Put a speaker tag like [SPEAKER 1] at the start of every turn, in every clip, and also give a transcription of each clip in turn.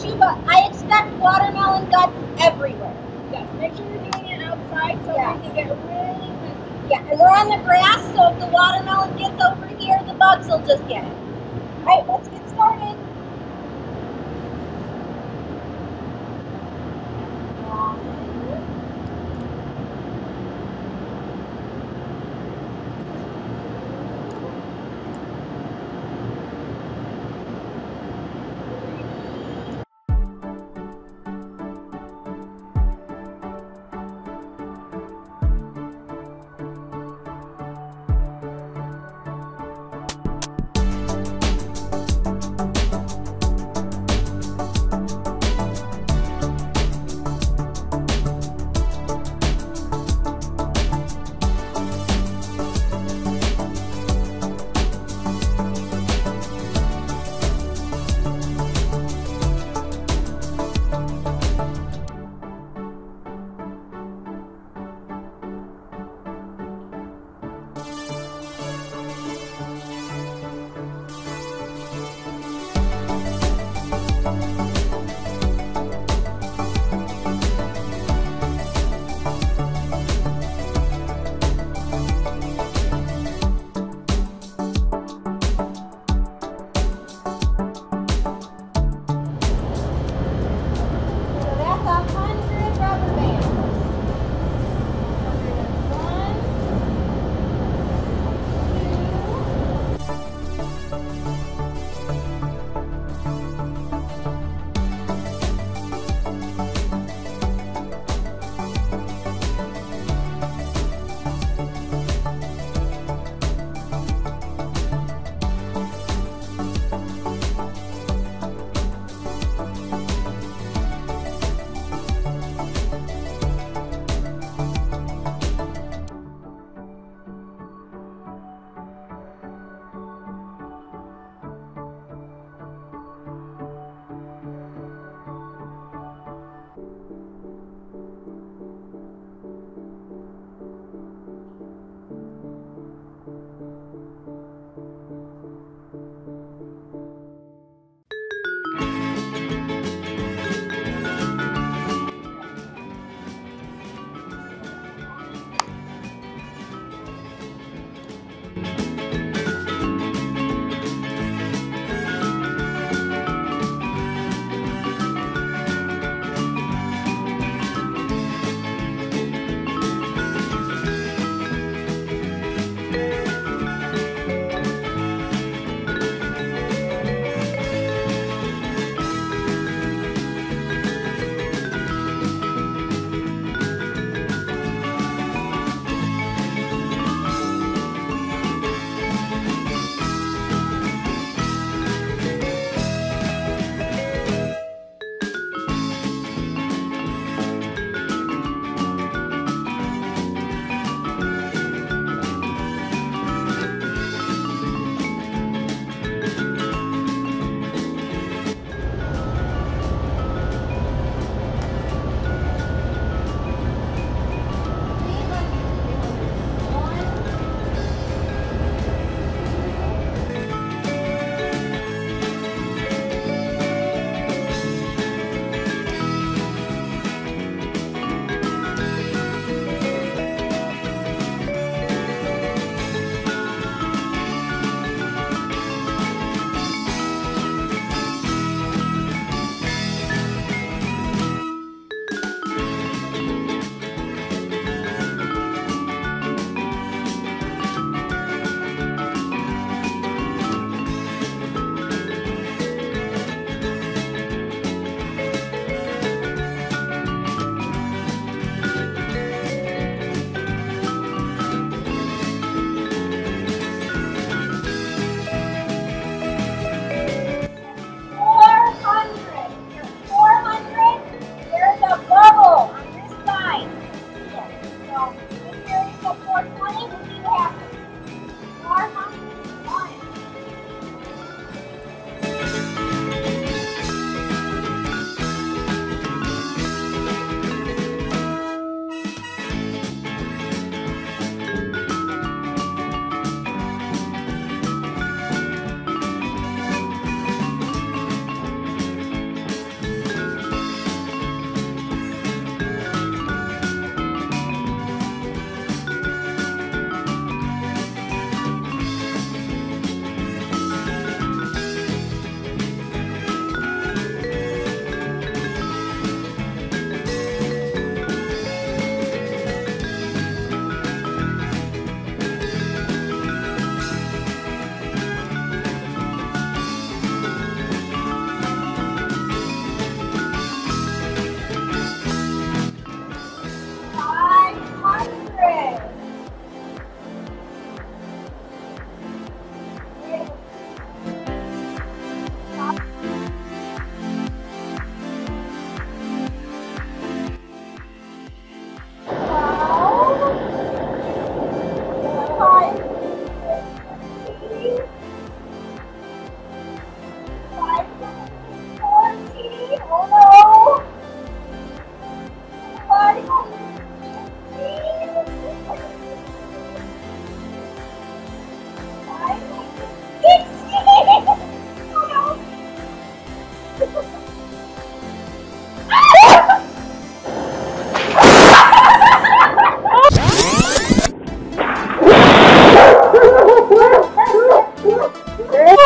[SPEAKER 1] probably won't hurt you, but I expect watermelon guts everywhere.
[SPEAKER 2] Yes, make sure you're doing it outside so
[SPEAKER 1] Yes.
[SPEAKER 2] we can get really busy.
[SPEAKER 1] Yeah, and we're on the grass, so if the watermelon gets over here, the bugs will just get it. All right, let's get started.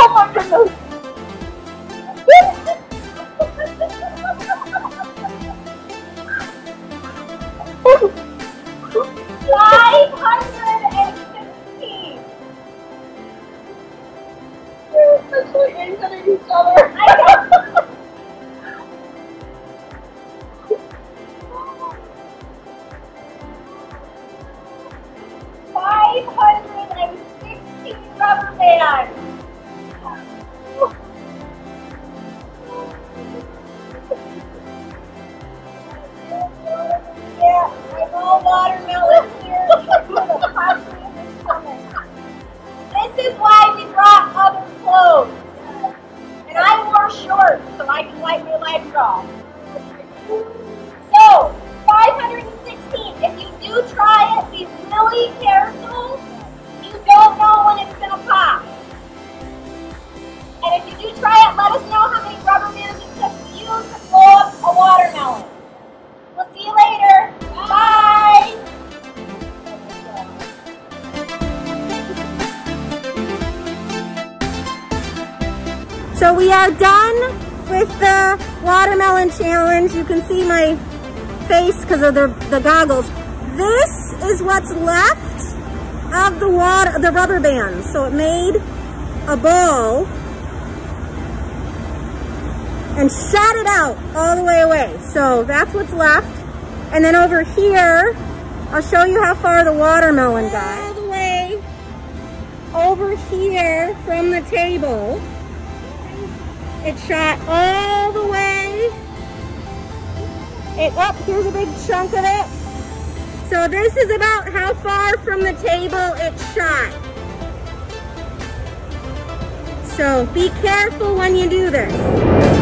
[SPEAKER 1] Oh my goodness. Watermelon challenge. You can see my face because of the, the goggles. This is what's left of the water, the rubber bands. So it made a ball and shot it out all the way away. So that's what's left. And then over here, I'll show you how far the watermelon got. All the way over here from the table. It shot all the way. It up, oh, here's a big chunk of it. So this is about how far from the table it shot. So be careful when you do this.